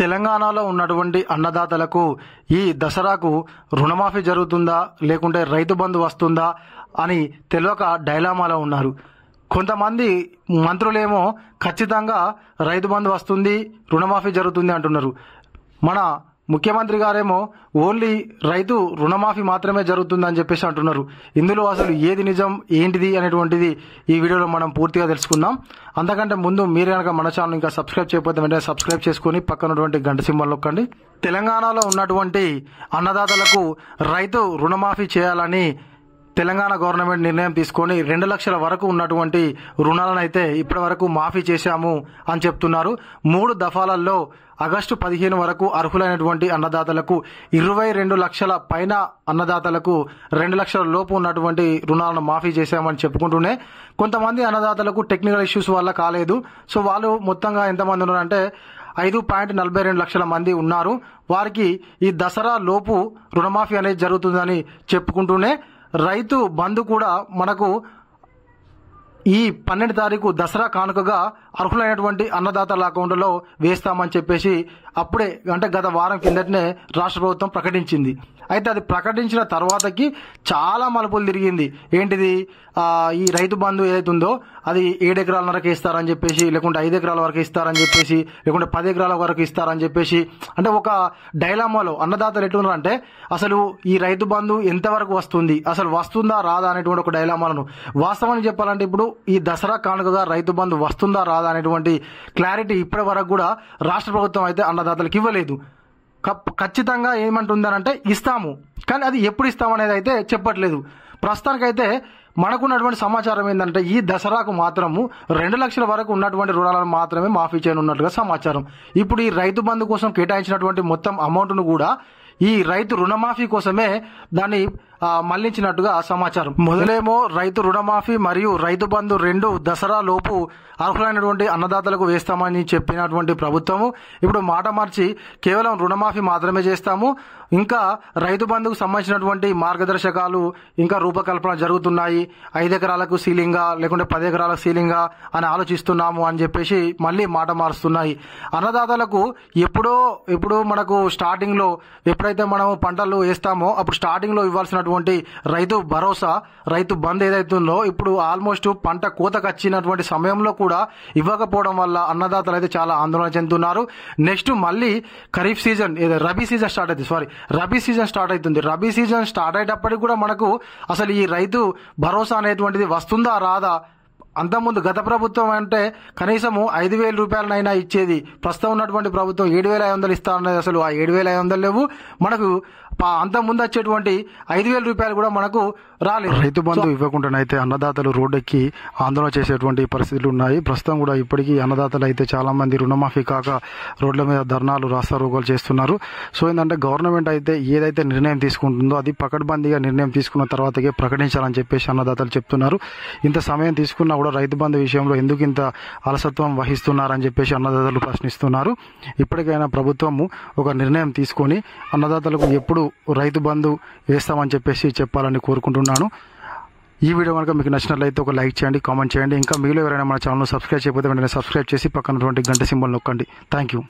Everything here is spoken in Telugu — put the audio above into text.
తెలంగాణలో ఉన్నటువంటి అన్నదాతలకు ఈ దసరాకు రుణమాఫీ జరుగుతుందా? లేకుంటే రైతు బంధు వస్తుందా? అని తెలియక డైలామాలో ఉన్నారు. కొంతమంది మంత్రులేమో ఖచ్చితంగా రైతు బంధు వస్తుంది రుణమాఫీ జరుగుతుంది అంటున్నారు. మన ముఖ్యమంత్రి గారేమో ఓన్లీ రైతు రుణమాఫీ మాత్రమే జరుగుతుందని చెప్పేసి అంటున్నారు. ఇందులో అసలు ఏది నిజం ఏంటిది అనేటువంటిది ఈ వీడియోలో మనం పూర్తిగా తెలుసుకుందాం. అంతకంటే ముందు మీరు కనుక మన ఛానల్ ఇంకా సబ్స్క్రైబ్ చేయకపోతే వెంటనే సబ్స్క్రైబ్ చేసుకొని పక్కనటువంటి గంట సింబల్ నొక్కండి. తెలంగాణలో ఉన్నటువంటి అన్నదాతలకు రైతు రుణమాఫీ చేయాలని తెలంగాణ గవర్నమెంట్ నిర్ణయం తీసుకొని రెండు లక్షల వరకు ఉన్నటువంటి రుణాలను అయితే ఇప్పటి వరకు మాఫీ చేశాము అని చెప్తున్నారు. మూడు దఫాలలో ఆగస్టు పదిహేను వరకు అర్హులైనటువంటి అన్నదాతలకు ఇరవై రెండు లక్షల పైన అన్నదాతలకు రెండు లక్షల లోపు ఉన్నటువంటి రుణాలను మాఫీ చేశామని చెప్పుకుంటూనే కొంతమంది అన్నదాతలకు టెక్నికల్ ఇష్యూస్ వల్ల కాలేదు. సో వాళ్ళు మొత్తంగా ఎంతమంది ఉన్నారంటే ఐదు పాయింట్ నలభై రెండు లక్షల మంది ఉన్నారు. వారికి ఈ దసరా లోపు రుణమాఫీ అనేది జరుగుతుందని చెప్పుకుంటూనే రైతు బంధు కూడా మనకు ఈ పన్నెండు తారీఖు దసరా కానుకగా అర్హులైనటువంటి అన్నదాతల అకౌంట్లో వేస్తామని చెప్పేసి అప్పుడే అంటే గత వారం కిందటనే రాష్ట్ర ప్రభుత్వం ప్రకటించింది. అయితే అది ప్రకటించిన తర్వాతకి చాలా మలుపులు తిరిగింది. ఏంటిది? ఈ రైతు బంధు ఏదైతే ఉందో అది ఏడెకరాల వరకు ఇస్తారని చెప్పేసి లేకుంటే ఐదు ఎకరాల వరకు ఇస్తారని చెప్పేసి లేకుంటే పది ఎకరాల వరకు ఇస్తారని చెప్పేసి అంటే ఒక డైలామాలో అన్నదాతలు ఎట్టున్నారంటే అసలు ఈ రైతు బంధు ఎంతవరకు వస్తుంది? అసలు వస్తుందా రాదా అనేటువంటి ఒక డైలామాలను. వాస్తవాన్ని చెప్పాలంటే ఇప్పుడు ఈ దసరా కానుకగా రైతు బంధు వస్తుందా రాదా అనేటువంటి క్లారిటీ ఇప్పటి వరకు కూడా రాష్ట్ర ప్రభుత్వం అయితే అన్నదాతలకు ఇవ్వలేదు. కప్- ఖచ్చితంగా ఏమంటుందనంటే ఇస్తాము. కానీ అది ఎప్పుడు ఇస్తామనేది అయితే చెప్పట్లేదు. ప్రస్తుతానికైతే మనకున్నటువంటి సమాచారం ఏంటంటే ఈ దసరాకు మాత్రము రెండు లక్షల వరకు ఉన్నటువంటి రుణాలను మాత్రమే మాఫీ చేయనున్నట్లుగా సమాచారం. ఇప్పుడు ఈ రైతు బంధు కోసం కేటాయించినటువంటి మొత్తం అమౌంట్ను కూడా ఈ రైతు రుణమాఫీ కోసమే దాన్ని మళ్ళించినట్టుగా సమాచారం. మొదలేమో రైతు రుణమాఫీ మరియు రైతు బంధు రెండు దసరా లోపు అర్హులైనటువంటి అన్నదాతలకు వేస్తామని చెప్పినటువంటి ప్రభుత్వము. ఇప్పుడు మాట మార్చి కేవలం రుణమాఫీ మాత్రమే చేస్తాము. ఇంకా రైతు బంధుకు సంబంధించినటువంటి మార్గదర్శకాలు ఇంకా రూపకల్పన జరుగుతున్నాయి. ఐదు ఎకరాలకు సీలింగా లేకుంటే పది ఎకరాలకు సీలింగా అని ఆలోచిస్తున్నాము అని చెప్పేసి మళ్ళీ మాట మారుస్తున్నాయి. అన్నదాతలకు ఎప్పుడో ఇప్పుడు మనకు స్టార్టింగ్లో ఎప్పుడైతే మనం పంటలు వేస్తామో అప్పుడు స్టార్టింగ్లో ఇవ్వాల్సినటువంటి రైతు భరోసా రైతు బంద్ ఏదైతుందో ఇప్పుడు ఆల్మోస్ట్ పంట కోతకు వచ్చినటువంటి సమయంలో కూడా ఇవ్వకపోవడం వల్ల అన్నదాతలు అయితే చాలా ఆందోళన చెందుతున్నారు. నెక్స్ట్ మళ్ళీ kharif season rabi season start అవుతుంది సారీ రబీ సీజన్ స్టార్ట్ అవుతుంది. రబీ సీజన్ స్టార్ట్ అయ్యేటప్పటికి కూడా మనకు అసలు ఈ రైతు భరోసా అనేటువంటిది వస్తుందా రాదా? అంతకుముందు గత ప్రభుత్వం అంటే కనీసము ఐదు వేల రూపాయలనైనా ఇచ్చేది. ప్రస్తుతం ఉన్నటువంటి ప్రభుత్వం ఏడు వేల ఐదు వందలు ఇస్తా అన్నది అసలు ఆ ఏడు వేల ఐదు వందలు లేవు. మనకు అంతకుముందు వచ్చేటువంటి ఐదు వేల రూపాయలు కూడా మనకు రాలేదు. రైతు బంధు ఇవ్వకుండానైతే అన్నదాతలు రోడ్డెక్కి ఆందోళన చేసేటువంటి పరిస్థితులు ఉన్నాయి. ప్రస్తుతం కూడా ఇప్పటికీ అన్నదాతలు అయితే చాలా మంది రుణమాఫీ కాక రోడ్ల మీద ధర్నాలు రాస్తారోకోలు చేస్తున్నారు. సో ఏంటంటే గవర్నమెంట్ అయితే ఏదైతే నిర్ణయం తీసుకుంటుందో అది పకడ్బందీగా నిర్ణయం తీసుకున్న తర్వాతకే ప్రకటించాలని చెప్పేసి అన్నదాతలు చెప్తున్నారు. ఇంత సమయం తీసుకున్నా కూడా రైతు బంధు విషయంలో ఎందుకు ఇంత అలసత్వం వహిస్తున్నారని చెప్పేసి అన్నదాతలు ప్రశ్నిస్తున్నారు. ఇప్పటికైనా ప్రభుత్వము ఒక నిర్ణయం తీసుకొని అన్నదాతలకు ఎప్పుడు రైతు బంధు వేస్తామని చెప్పేసి చెప్పాలని కోరుకుంటున్నాను. ఈ వీడియో కనుక మీకు నచ్చినట్లయితే ఒక లైక్ చేయండి కామెంట్ చేయండి. ఇంకా మీలో ఎవరైనా మన ఛానల్ను సబ్స్క్రైబ్ చేయకపోతే వెంటనే సబ్స్క్రైబ్ చేసి పక్కనటువంటి గంట సింబల్ నొక్కండి. Thank you.